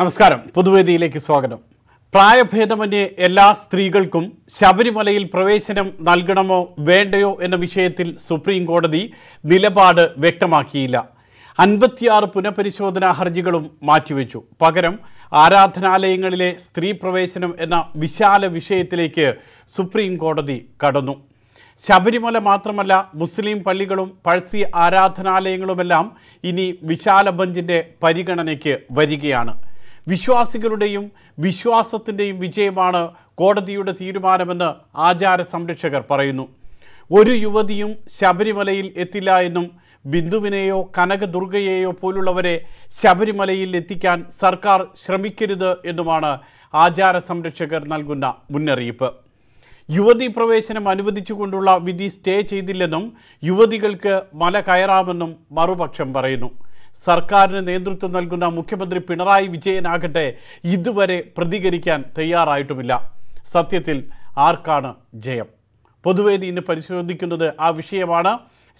നമസ്കാരം. പൊതുവേദിയിലേക്ക് സ്വാഗതം. പ്രായഭേദമന്യേ എല്ലാ സ്ത്രീകൾക്കും ശബരിമലയിൽ പ്രവേശനം നൽകണമോ വേണ്ടയോ എന്ന വിഷയത്തിൽ സുപ്രീം കോടതി നിലപാട് വ്യക്തമാക്കിയില്ല. അൻപത്തിയാറ് പുനഃപരിശോധനാ ഹർജികളും മാറ്റിവെച്ചു. പകരം ആരാധനാലയങ്ങളിലെ സ്ത്രീ പ്രവേശനം എന്ന വിശാല വിഷയത്തിലേക്ക് സുപ്രീം കോടതി കടന്നു. ശബരിമല മാത്രമല്ല മുസ്ലിം പള്ളികളും പഴ്സി ആരാധനാലയങ്ങളുമെല്ലാം ഇനി വിശാല ബഞ്ചിന്റെ പരിഗണനയ്ക്ക് വരികയാണ്. വിശ്വാസികളുടെയും വിശ്വാസത്തിന്റെയും വിജയമാണ് കോടതിയുടെ തീരുമാനമെന്ന് ആചാര സംരക്ഷകർ പറയുന്നു. ഒരു യുവതിയും ശബരിമലയിൽ എത്തില്ല എന്നും ബിന്ദുവിനെയോ കനകദുർഗയെയോ പോലുള്ളവരെ ശബരിമലയിൽ എത്തിക്കാൻ സർക്കാർ ശ്രമിക്കരുത് എന്നുമാണ് ആചാര സംരക്ഷകർ നൽകുന്ന മുന്നറിയിപ്പ്. യുവതി പ്രവേശനം അനുവദിച്ചുകൊണ്ടുള്ള വിധി സ്റ്റേ ചെയ്തില്ലെന്നും യുവതികൾക്ക് മല കയറാമെന്നും മറുപക്ഷം പറയുന്നു. സർക്കാരിന് നേതൃത്വം നൽകുന്ന മുഖ്യമന്ത്രി പിണറായി വിജയനാകട്ടെ ഇതുവരെ പ്രതികരിക്കാൻ തയ്യാറായിട്ടുമില്ല. സത്യത്തിൽ ആർക്കാണ് ജയം? പൊതുവേദി ഇന്ന് പരിശോധിക്കുന്നത് ആ വിഷയമാണ്.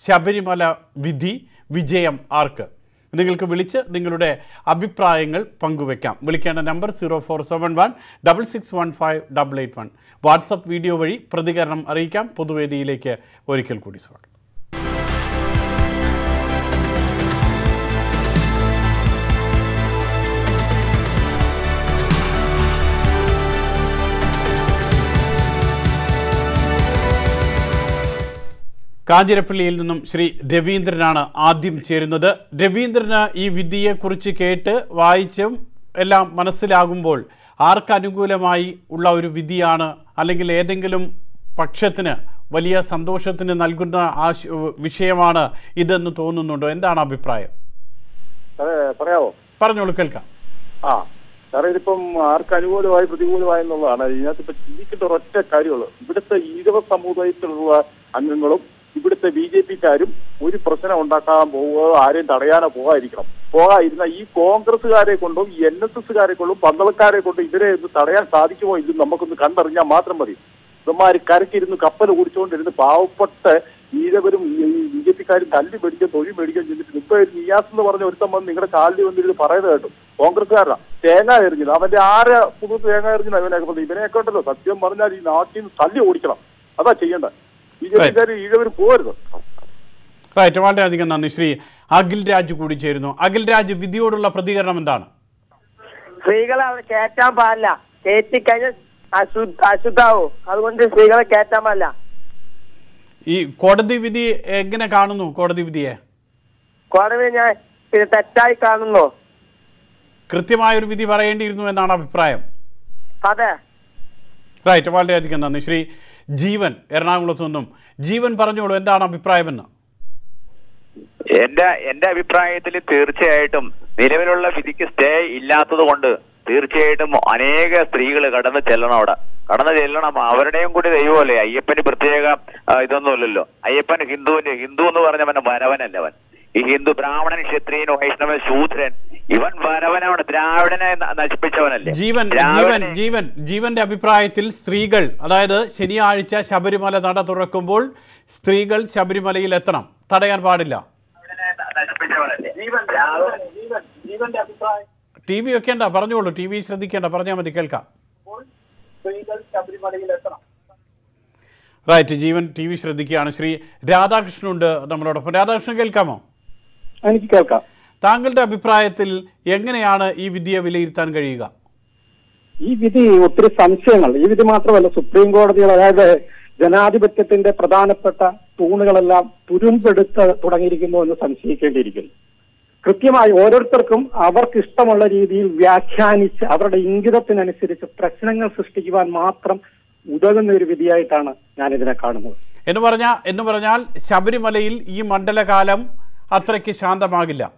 ശബരിമല വിധി വിജയം ആർക്ക്? നിങ്ങൾക്ക് വിളിച്ച് നിങ്ങളുടെ അഭിപ്രായങ്ങൾ പങ്കുവെക്കാം. വിളിക്കേണ്ട number zero four seven one double six one five double eight one. WhatsApp video വഴി പ്രതികരണം അറിയിക്കാം. പൊതുവേദിയിലേക്ക് ഒരിക്കൽ കൂടി സ്വാഗതം. കാഞ്ഞിരപ്പള്ളിയിൽ നിന്നും ശ്രീ രവീന്ദ്രനാണ് ആദ്യം ചേരുന്നത്. രവീന്ദ്രന് ഈ വിധിയെക്കുറിച്ച് കേട്ട് വായിച്ചും എല്ലാം മനസ്സിലാകുമ്പോൾ ആർക്ക് അനുകൂലമായി ഉള്ള ഒരു വിധിയാണ് അല്ലെങ്കിൽ ഏതെങ്കിലും പക്ഷത്തിന് വലിയ സന്തോഷത്തിന് നൽകുന്ന ആശ വിഷയമാണ് ഇതെന്ന് തോന്നുന്നുണ്ടോ? എന്താണ് അഭിപ്രായം? പറയാമോ പറയാവോ? പറഞ്ഞോളൂ കേൾക്കാം. ആ സാറേ ഇതിപ്പം ആർക്ക് അനുകൂലമായി പ്രതികൂലമായി എന്നുള്ളതാണ്. ഇതിനകത്ത് ഇപ്പൊ ചിന്തിക്കേണ്ട ഒരൊറ്റ കാര്യമുള്ളൂ. ഇവിടുത്തെ ഈഴവ സമുദായത്തിലുള്ള അംഗങ്ങളും ഇവിടുത്തെ ബി ജെ പിക്കാരും ഒരു പ്രശ്നം ഉണ്ടാക്കാൻ പോവുക ആരെയും തടയാനോ പോകാതിരിക്കണം. പോകാതിരുന്ന ഈ കോൺഗ്രസ്സുകാരെ കൊണ്ടും എൻ എസ് എസ്സുകാരെ കൊണ്ടും പന്തളക്കാരെ കൊണ്ടും ഇവരെ ഒന്ന് തടയാൻ സാധിക്കുമോ ഇല്ലെന്ന് നമുക്കൊന്ന് കണ്ടറിഞ്ഞാൽ മാത്രം മതി. ഇവന്മാർ കരക്കിരുന്ന് കപ്പൽ കുടിച്ചുകൊണ്ടിരുന്ന് പാവപ്പെട്ട ഈഴവരും ബി ജെ പിക്കാരും തല്ലി മേടിക്കാൻ തൊഴിൽ മേടിക്കുക ചെന്നിട്ട് ഇപ്പൊ നിയാസ് എന്ന് പറഞ്ഞ ഒരുത്തം വന്ന് നിങ്ങളുടെ കാലിൽ വന്നിരുന്ന് പറയുന്നത് കേട്ടു. കോൺഗ്രസ്സുകാരാ തേങ്ങ എറിഞ്ഞത്. അവന്റെ ആരെ പുതു തേങ്ങ എറിഞ്ഞത്? ഇവനെ ഇവനെയൊക്കെ ഉണ്ടല്ലോ. സത്യം പറഞ്ഞാൽ ഈ നാട്ടിൽ നിന്ന് തല്ലി ഓടിക്കണം. അതാ ചെയ്യേണ്ടത്. ബി ജെ പിക്കാർ ഈഴവർ പോകരുത് റൈറ്റ് വളരെയധികം നന്ദി. ശ്രീ അഖിൽ രാജ് കൂടി ചേരുന്നു. അഖിൽ രാജ് വിധിയോടുള്ള പ്രതികരണം എന്താണ്? സ്ത്രീകളെ അവിടെ കയറ്റാൻ പാടില്ല. കയറ്റി കഴിഞ്ഞാൽ അശു അശുദ്ധാവും. അതുകൊണ്ട് സ്ത്രീകളെ കയറ്റാൻ പാടില്ല. ഈ കോടതി വിധി എങ്ങനെ കാണുന്നു? കോടതി വിധിയെ? കോടതി ഞാൻ തെറ്റായി കാണുന്നു. കൃത്യമായ ഒരു വിധി പറയേണ്ടിയിരുന്നു എന്നാണ് അഭിപ്രായം. അതെ. റൈറ്റ് വളരെയധികം നന്ദി. ശ്രീ ജീവൻ എറണാകുളത്തു നിന്നും. ജീവൻ പറഞ്ഞോളൂ എന്താണ് അഭിപ്രായമെന്ന്? എന്റെ എന്റെ അഭിപ്രായത്തിൽ തീർച്ചയായിട്ടും നിലവിലുള്ള വിധിക്ക് സ്റ്റേ ഇല്ലാത്തത് കൊണ്ട് തീർച്ചയായിട്ടും അനേക സ്ത്രീകൾ കടന്നു ചെല്ലണം അവിടെ. കടന്നു ചെല്ലണം. അവരുടെയും കൂടി ദൈവമല്ലേ? അയ്യപ്പന് പ്രത്യേക ഇതൊന്നുമില്ലല്ലോ. അയ്യപ്പൻ ഹിന്ദുവിന്റെ ഹിന്ദു എന്ന് പറഞ്ഞവൻ വരവനല്ല അവൻ? ഈ ഹിന്ദു ബ്രാഹ്മണൻ ക്ഷത്രിയൻ വൈഷ്ണവൻ ശൂദ്രൻ ഇവൻ വരവനാണ്. ദ്രാവിഡനെ നശിപ്പിച്ചവനല്ലേ? ജീവൻ ജീവൻ ജീവൻ ജീവന്റെ അഭിപ്രായത്തിൽ സ്ത്രീകൾ അതായത് ശനിയാഴ്ച ശബരിമല നട തുറക്കുമ്പോൾ സ്ത്രീകൾ ശബരിമലയിൽ എത്തണം. തടയാൻ പാടില്ല. ടി വി വെക്കേണ്ട പറഞ്ഞോളൂ. ടി വി ശ്രദ്ധിക്കേണ്ട. പറഞ്ഞാൽ മതി കേൾക്കാം. റൈറ്റ് ജീവൻ ടി വി ശ്രദ്ധിക്കുകയാണ്. ശ്രീ രാധാകൃഷ്ണനുണ്ട് നമ്മളോടൊപ്പം. രാധാകൃഷ്ണൻ കേൾക്കാമോ? എനിക്ക് കേൾക്കാം. താങ്കളുടെ അഭിപ്രായത്തിൽ എങ്ങനെയാണ് ഈ വിധിയെ വിലയിരുത്താൻ കഴിയുക? ഈ വിധി ഒത്തിരി സംശയങ്ങൾ. ഈ വിധി മാത്രമല്ല സുപ്രീം കോടതികൾ അതായത് ജനാധിപത്യത്തിന്റെ പ്രധാനപ്പെട്ട തൂണുകളെല്ലാം തുരുമ്പെടുത്ത് തുടങ്ങിയിരിക്കുന്നു എന്ന് സംശയിക്കേണ്ടിയിരിക്കുന്നു. കൃത്യമായി ഓരോരുത്തർക്കും അവർക്ക് ഇഷ്ടമുള്ള രീതിയിൽ വ്യാഖ്യാനിച്ച് അവരുടെ ഇംഗിതത്തിനനുസരിച്ച് പ്രശ്നങ്ങൾ സൃഷ്ടിക്കുവാൻ മാത്രം ഉതകുന്ന ഒരു വിധിയായിട്ടാണ് ഞാൻ ഇതിനെ കാണുന്നത്. എന്ന് പറഞ്ഞാൽ എന്ന് പറഞ്ഞാൽ ശബരിമലയിൽ ഈ മണ്ഡലകാലം അത്രയ്ക്ക് ശാന്തമാകില്ല.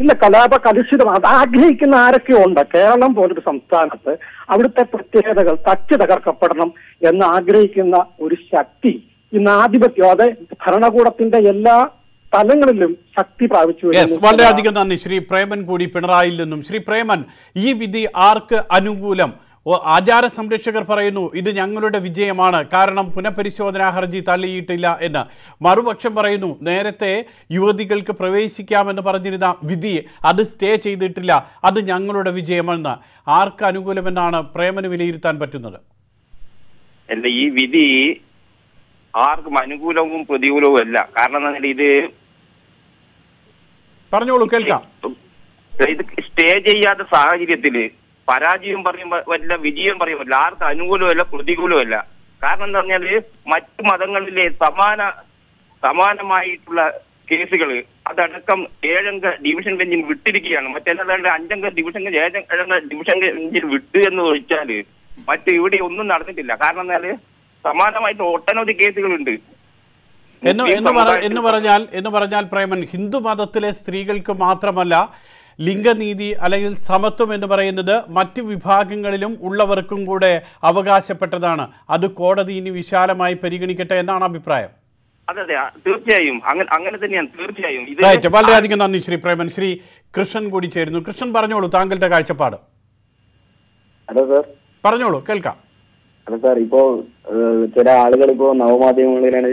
ഇല്ല കലാപ കലുഷിതം. അത് ആഗ്രഹിക്കുന്ന ആരൊക്കെ ഉണ്ട്. കേരളം പോലൊരു സംസ്ഥാനത്ത് അവിടുത്തെ പ്രത്യേകതകൾ തച്ചു തകർക്കപ്പെടണം എന്ന് ആഗ്രഹിക്കുന്ന ഒരു ശക്തി ഇന്ന് ആധിപത്യം അത് ഭരണകൂടത്തിന്റെ എല്ലാ തലങ്ങളിലും ശക്തി പ്രാപിച്ചു. വളരെയധികം നന്ദി. ശ്രീ പ്രേമൻ കൂടി പിണറായിൽ നിന്നും. ശ്രീ പ്രേമൻ ഈ വിധി ആർക്ക് അനുകൂലം? ആചാര സംരക്ഷകർ പറയുന്നു ഇത് ഞങ്ങളുടെ വിജയമാണ്. കാരണം പുനഃപരിശോധനാ ഹർജി തള്ളിയിട്ടില്ല എന്ന്. മറുപക്ഷം പറയുന്നു നേരത്തെ യുവതികൾക്ക് പ്രവേശിക്കാമെന്ന് പറഞ്ഞിരുന്ന വിധി അത് സ്റ്റേ ചെയ്തിട്ടില്ല. അത് ഞങ്ങളുടെ വിജയമെന്ന്. ആർക്ക് അനുകൂലമെന്നാണ് പ്രേമന് വിലയിരുത്താൻ പറ്റുന്നത്? അല്ല ഈ വിധി ആർക്കും അനുകൂലവും പ്രതികൂലവും അല്ല. കാരണം ഇത് പറഞ്ഞോളൂ കേൾക്കാം. ഇത് സ്റ്റേ ചെയ്യാത്ത സാഹചര്യത്തിൽ പരാജയം പറയുമ്പോ വല്ല വിജയം പറയാൻ പറ്റില്ല ആർക്കും അനുകൂലമല്ല പ്രതികൂലമല്ല. കാരണം എന്താ പറഞ്ഞാൽ മറ്റു മതങ്ങളിലെ സമാന സമാനമായിട്ടുള്ള കേസുകൾ അതടക്കം ഏഴംഗ ഡിവിഷൻ ബെഞ്ചിൽ വിട്ടിരിക്കുകയാണ്. മറ്റേതാണ്ട് അഞ്ചംഗ ഡിവിഷൻ ഏഴംഗ ഡിവിഷൻ ബെഞ്ചിൽ വിട്ടു എന്ന് ചോദിച്ചാൽ മറ്റ് ഇവിടെ ഒന്നും നടന്നിട്ടില്ല. കാരണം എന്നാൽ സമാനമായിട്ട് ഒട്ടനവധി കേസുകളുണ്ട്. എന്ന് എന്ന് എന്ന് പറഞ്ഞാൽ എന്ന് പറഞ്ഞാൽ പ്രേമൻ ഹിന്ദു മതത്തിലെ സ്ത്രീകൾക്ക് മാത്രമല്ല ലിംഗനീതി അല്ലെങ്കിൽ സമത്വം എന്ന് പറയുന്നത് മറ്റ് വിഭാഗങ്ങളിലും ഉള്ളവർക്കും കൂടെ അവകാശപ്പെട്ടതാണ്. അത് കോടതി ഇനി വിശാലമായി പരിഗണിക്കട്ടെ എന്നാണ് അഭിപ്രായം. അതെ അതെ. തീർച്ചയായും. അങ്ങനെ അങ്ങനെ തന്നെയാണ്. തീർച്ചയായും. ഇത് റൈറ്റ്. വളരെയധികം നന്ദി ശ്രീ പ്രേമൻ. ശ്രീ കൃഷ്ണൻ കൂടി ചേരുന്നു. കൃഷ്ണൻ പറഞ്ഞോളൂ താങ്കളുടെ കാഴ്ചപ്പാട്. Hello sir. പറഞ്ഞോളൂ കേൾക്കാം. ഹലോ സാർ ഇപ്പോ ചില ആളുകൾ ഇപ്പോ നവമാധ്യമങ്ങളിലാണ്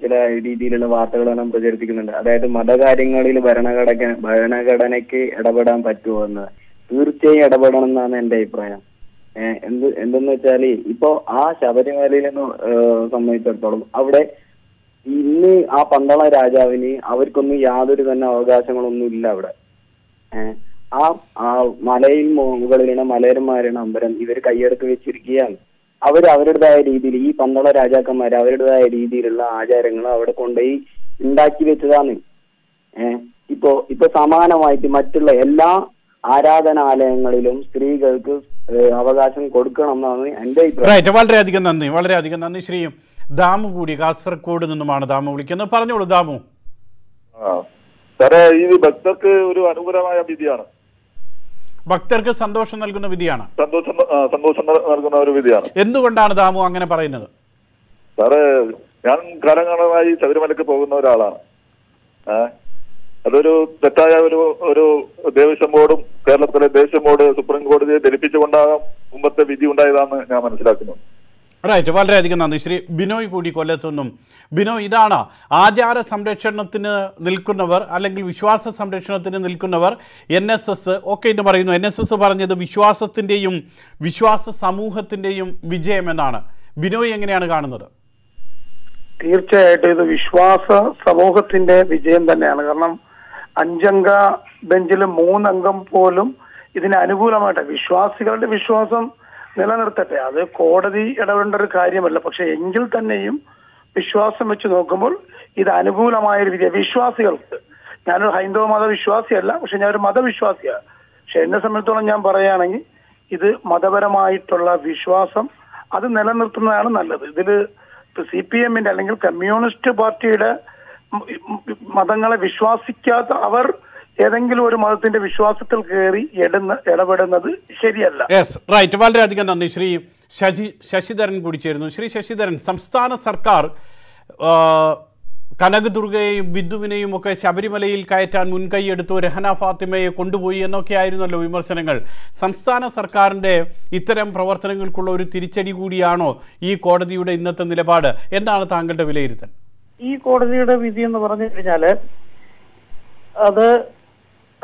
ചില രീതിയിലുള്ള വാർത്തകളെല്ലാം പ്രചരിപ്പിക്കുന്നുണ്ട്. അതായത് മതകാര്യങ്ങളിൽ ഭരണഘടന ഭരണഘടനയ്ക്ക് ഇടപെടാൻ പറ്റുമോ എന്ന്. തീർച്ചയായും ഇടപെടണം എന്നാണ് എന്റെ അഭിപ്രായം എന്ത് എന്തെന്ന് വെച്ചാൽ ഇപ്പോ ആ ശബരിമലയിൽ നിന്ന് സംബന്ധിച്ചിടത്തോളം അവിടെ ഇന്ന് ആ പന്തള രാജാവിന് അവർക്കൊന്നും യാതൊരു തന്നെ അവകാശങ്ങളൊന്നും ഇല്ല അവിടെ. ആ ആ മലയിൽ മുകളിലാണ് മലയന്മാരാണ് അമ്പരം. ഇവർ കൈയെടുത്ത് വെച്ചിരിക്കുകയാണ്. അവർ അവരുടേതായ രീതിയിൽ ഈ പന്തള രാജാക്കന്മാർ അവരുടേതായ രീതിയിലുള്ള ആചാരങ്ങൾ അവിടെ കൊണ്ടുപോയി ഉണ്ടാക്കി വെച്ചതാണ്. ഏഹ് ഇപ്പോ ഇപ്പൊ സമാനമായിട്ട് മറ്റുള്ള എല്ലാ ആരാധനാലയങ്ങളിലും സ്ത്രീകൾക്ക് അവകാശം കൊടുക്കണം എന്നാണ് എന്റെ അഭിപ്രായം. റൈറ്റ് വളരെയധികം നന്ദി വളരെയധികം നന്ദി. ശ്രീ ദാമു കൂടി കാസർഗോഡ് നിന്നുമാണ് ദാമു വിളിക്കുന്നത്. പറഞ്ഞോളൂ ദാമു. ആ സാറേ ഇത് ഭക്തർക്ക് ഒരു അനുകൂലമായ വിധിയാണ് ഭക്തർക്ക് സന്തോഷം നൽകുന്ന വിധിയാണ്. സന്തോഷം സന്തോഷം നൽകുന്ന ഒരു വിധിയാണ്. എന്തുകൊണ്ടാണ് ദാമു അങ്ങനെ പറയുന്നത്? സാറേ ഞാൻ കാലങ്ങളായി ശബരിമലക്ക് പോകുന്ന ഒരാളാണ്. അതൊരു തെറ്റായ ഒരു ഒരു ദേവസ്വം ബോർഡും കേരളത്തിലെ ദേവസ്വം ബോർഡ് സുപ്രീം കോടതിയെ ധരിപ്പിച്ചുകൊണ്ടാകാം മുമ്പത്തെ വിധി ഉണ്ടായതാണെന്ന് ഞാൻ മനസ്സിലാക്കുന്നത് റൈറ്റ് വളരെയധികം നന്ദി. ശ്രീ ബിനോയ് കൂടി കൊല്ലത്തുനിന്നും ബിനോയ് ഇതാണ് ആചാര സംരക്ഷണത്തിന് നിൽക്കുന്നവർ അല്ലെങ്കിൽ വിശ്വാസ സംരക്ഷണത്തിന് നിൽക്കുന്നവർ എൻ എസ് എസ് ഒക്കെ എന്ന് പറയുന്നു. എൻ എസ് എസ് പറഞ്ഞത് വിശ്വാസത്തിന്റെയും വിശ്വാസ സമൂഹത്തിന്റെയും വിജയമെന്നാണ് ബിനോയ് എങ്ങനെയാണ് കാണുന്നത്? തീർച്ചയായിട്ടും ഇത് വിശ്വാസ സമൂഹത്തിന്റെ വിജയം തന്നെയാണ്. കാരണം അഞ്ചംഗ ബെഞ്ചിൽ മൂന്നംഗം പോലും ഇതിന് അനുകൂലമായിട്ട് വിശ്വാസികളുടെ വിശ്വാസം നിലനിർത്തട്ടെ. അത് കോടതി ഇടപെടേണ്ട ഒരു കാര്യമല്ല. പക്ഷെ എങ്കിൽ തന്നെയും വിശ്വാസം വെച്ച് നോക്കുമ്പോൾ ഇത് അനുകൂലമായ ഒരു വിധി. വിശ്വാസികൾക്ക്. ഞാനൊരു ഹൈന്ദവ മതവിശ്വാസിയല്ല പക്ഷെ ഞാൻ ഒരു മതവിശ്വാസിയാണ്. പക്ഷെ എന്നെ സംബന്ധിച്ചോളം ഞാൻ പറയുകയാണെങ്കിൽ ഇത് മതപരമായിട്ടുള്ള വിശ്വാസം അത് നിലനിർത്തുന്നതാണ് നല്ലത്. ഇതിൽ സി പി എമ്മിന്റെ അല്ലെങ്കിൽ കമ്മ്യൂണിസ്റ്റ് പാർട്ടിയുടെ മതങ്ങളെ വിശ്വാസിക്കാത്ത അവർ ഏതെങ്കിലും ഒരു മതത്തിന്റെ വിശ്വാസത്തിൽ കയറി ഇടുന്ന ഇടപെടുന്നത് ശരിയല്ല. യെസ് റൈറ്റ് വളരെയധികം നന്ദി. ശ്രീ ശശി ശശിധരൻ കൂടി ചേരുന്നു. ശ്രീ ശശിധരൻ സംസ്ഥാന സർക്കാർ കനകദുർഗയെയും ബിന്ദുവിനെയും ഒക്കെ ശബരിമലയിൽ കയറ്റാൻ മുൻകൈ മുൻകൈയെടുത്തു രഹന ഫാത്തിമയെ കൊണ്ടുപോയി എന്നൊക്കെ ആയിരുന്നല്ലോ വിമർശനങ്ങൾ. സംസ്ഥാന സർക്കാരിന്റെ ഇത്തരം പ്രവർത്തനങ്ങൾക്കുള്ള ഒരു തിരിച്ചടി കൂടിയാണോ ഈ കോടതിയുടെ ഇന്നത്തെ നിലപാട്? എന്താണ് താങ്കളുടെ വിലയിരുത്തൽ? ഈ കോടതിയുടെ വിധി എന്ന് പറഞ്ഞു കഴിഞ്ഞാൽ അത്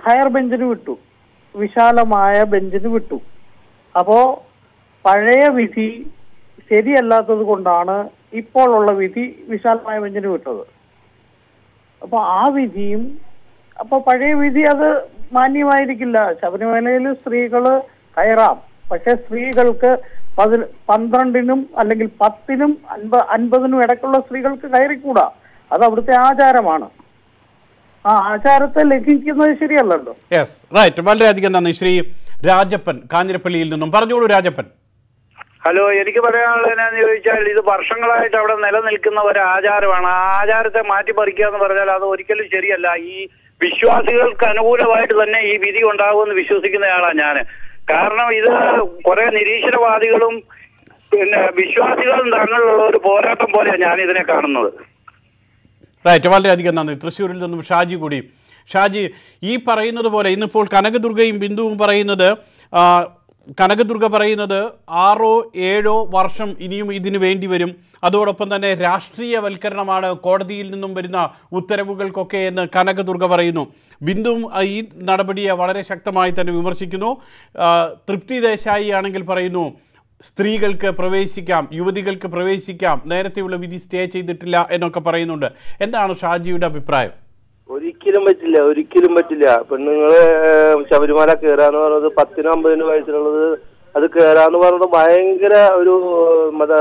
ഹയർ ബെഞ്ചിന് വിട്ടു. വിശാലമായ ബെഞ്ചിന് വിട്ടു. അപ്പോ പഴയ വിധി ശരിയല്ലാത്തത് കൊണ്ടാണ് ഇപ്പോൾ ഉള്ള വിധി വിശാലമായ ബെഞ്ചിന് വിട്ടത്. അപ്പൊ ആ വിധിയും അപ്പൊ പഴയ വിധി അത് മാന്യമായിരിക്കില്ല. ശബരിമലയിൽ സ്ത്രീകൾ കയറാം. പക്ഷെ സ്ത്രീകൾക്ക് പതി പന്ത്രണ്ടിനും അല്ലെങ്കിൽ പത്തിനും അൻപ അൻപതിനും ഇടയ്ക്കുള്ള സ്ത്രീകൾക്ക് കയറിക്കൂടാ. അത് അവിടുത്തെ ആചാരമാണ്. ആചാരത്തെ ലംഘിക്കുന്നത് ശരിയല്ലല്ലോ. യെസ് റൈറ്റ് വളരെയധികം നന്ദി. ശ്രീ രാജപ്പൻ കാഞ്ഞിരപ്പള്ളിയിൽ നിന്നും. പറഞ്ഞോളൂ രാജപ്പൻ. ഹലോ എനിക്ക് പറയാനുള്ളത് എന്നാന്ന് ചോദിച്ചാൽ ഇത് വർഷങ്ങളായിട്ട് അവിടെ നിലനിൽക്കുന്ന ഒരു ആചാരമാണ്. ആ ആചാരത്തെ മാറ്റിപ്പറിക്കുക എന്ന് പറഞ്ഞാൽ അത് ഒരിക്കലും ശരിയല്ല. ഈ വിശ്വാസികൾക്ക് അനുകൂലമായിട്ട് തന്നെ ഈ വിധി ഉണ്ടാകുമെന്ന് വിശ്വസിക്കുന്നയാളാണ് ഞാൻ കാരണം ഇത് കുറെ നിരീശ്വരവാദികളും പിന്നെ വിശ്വാസികളും തമ്മിലുള്ള ഒരു പോരാട്ടം പോലെയാണ് ഞാൻ ഇതിനെ കാണുന്നത്. റൈറ്റ് വളരെയധികം നന്ദി. തൃശ്ശൂരിൽ നിന്നും ഷാജി കൂടി. ഷാജി ഈ പറയുന്നത് പോലെ ഇന്നിപ്പോൾ കനകദുർഗയും ബിന്ദുവും പറയുന്നത് കനകദുർഗ പറയുന്നത് ആറോ ഏഴോ വർഷം ഇനിയും ഇതിനു വേണ്ടി വരും. അതോടൊപ്പം തന്നെ രാഷ്ട്രീയവൽക്കരണമാണ് കോടതിയിൽ നിന്നും വരുന്ന ഉത്തരവുകൾക്കൊക്കെ എന്ന് കനകദുർഗ പറയുന്നു. ബിന്ദുവും ഈ നടപടിയെ വളരെ ശക്തമായി തന്നെ വിമർശിക്കുന്നു. തൃപ്തി ദേശായി ആണെങ്കിൽ പറയുന്നു സ്ത്രീകൾക്ക് പ്രവേശിക്കാം യുവതികൾക്ക് പ്രവേശിക്കാം. നേരത്തെയുള്ള വിധി സ്റ്റേ ചെയ്തിട്ടില്ല എന്നൊക്കെ പറയുന്നുണ്ട്. എന്താണ് ഷാജിയുടെ അഭിപ്രായം? ഒരിക്കലും പറ്റില്ല ഒരിക്കലും പറ്റില്ല. പെണ്ണുങ്ങൾ ശബരിമല കേറാന്ന് പറയുന്നത് പത്തിനും അമ്പതിനും വയസ്സിലുള്ളത് അത് കേറാന്ന് പറയുന്നത് ഭയങ്കര ഒരു മത